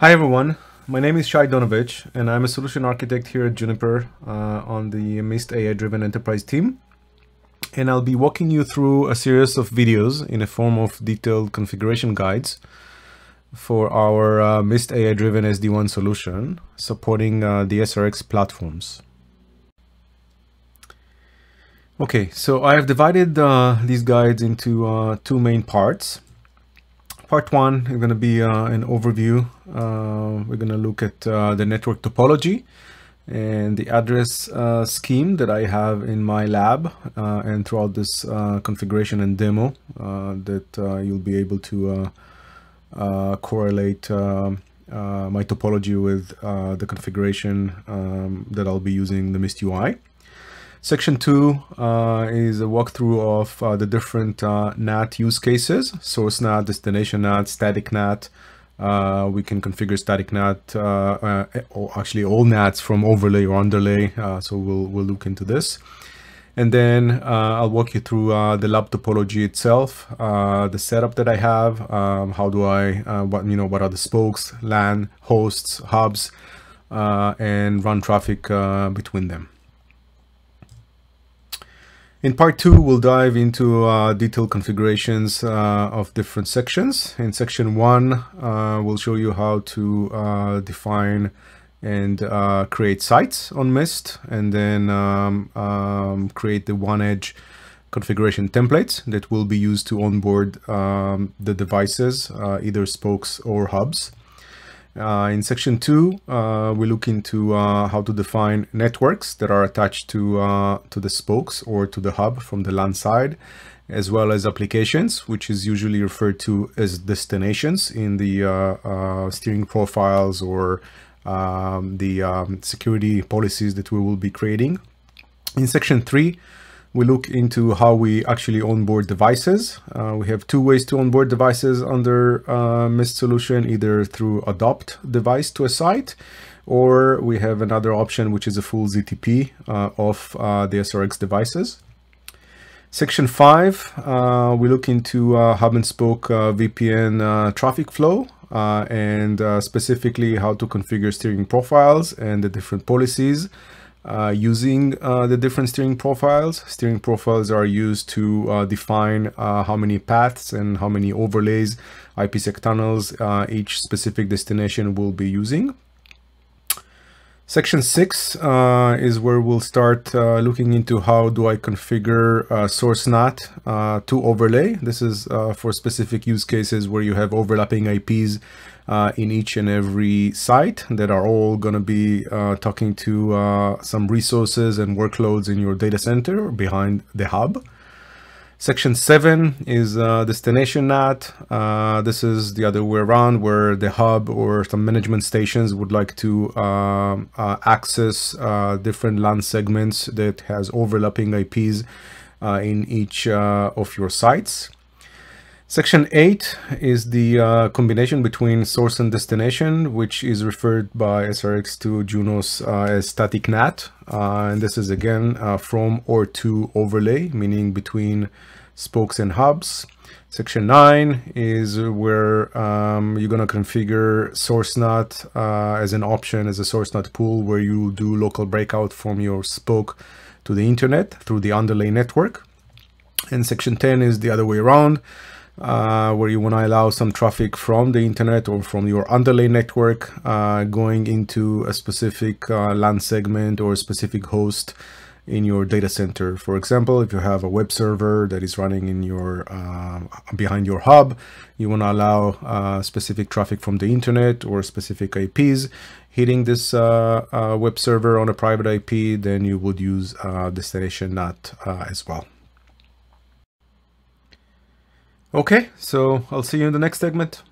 Hi everyone, my name is Shai Donovich and I'm a solution architect here at Juniper uh, on the Mist AI driven enterprise team. And I'll be walking you through a series of videos in a form of detailed configuration guides for our uh, Mist AI driven SD-WAN solution supporting uh, the SRX platforms. Okay, so I have divided uh, these guides into uh, two main parts. Part one is going to be uh, an overview. Uh, we're going to look at uh, the network topology and the address uh, scheme that I have in my lab uh, and throughout this uh, configuration and demo that you'll be able to correlate my topology with the configuration um, that I'll be using the Mist UI. Section 2 uh, is a walkthrough of uh, the different uh, NAT use cases, source NAT, destination NAT, static NAT. Uh, we can configure static NAT, uh, uh, or actually all NATs from overlay or underlay, so we'll, we'll look into this. And then I'll walk you through the lab topology itself, the setup that I have, um, how do I, what you know, what are the spokes, LAN, hosts, hubs, and run traffic between them. In part two, we'll dive into uh, detailed configurations uh, of different sections. In section one, uh, we'll show you how to uh, define and uh, create sites on Mist, and then um, um, create the WAN edge configuration templates that will be used to onboard um, the devices, uh, either spokes or hubs. Uh, in section two, uh, we look into uh, how to define networks that are attached to, uh, to the spokes or to the hub from the LAN side, as well as applications, which is usually referred to as destinations in the uh, uh, steering profiles or um, the um, security policies that we will be creating. In section three, we look into how we actually onboard devices. Uh, we have two ways to onboard devices under uh, Mist solution, either through adopt device to a site, or we have another option, which is a full ZTP uh, of uh, the SRX devices. Section 5, uh, we look into uh, hub and spoke VPN traffic flow and specifically how to configure steering profiles and the different policies uh, using uh, the different steering profiles. Steering profiles are used to uh, define uh, how many paths and how many overlays, IPsec tunnels uh, each specific destination will be using. Section 6 uh, is where we'll start looking into how do I configure source NAT to overlay. This is for specific use cases where you have overlapping IPs uh, in each and every site that are all going to be uh, talking to uh, some resources and workloads in your data center behind the hub. Section 7 is uh, destination NAT. Uh, this is the other way around where the hub or some management stations would like to um, uh, access different LAN segments that has overlapping IPs in each of your sites. Section 8 is the uh, combination between source and destination, which is referred by SRX to Junos uh, as static NAT. Uh, and this is again uh, from or to overlay, meaning between spokes and hubs. Section 9 is where um, you're going to configure source NAT uh, as an option, as a source NAT pool, where you do local breakout from your spoke to the internet through the underlay network. And section 10 is the other way around uh, where you want to allow some traffic from the internet or from your underlay network uh, going into a specific uh, LAN segment or a specific host in your data center. For example, if you have a web server that is running in your uh, behind your hub, you want to allow uh, specific traffic from the internet or specific IPs hitting this web server on a private IP, then you would use destination NAT as well. Okay, so I'll see you in the next segment.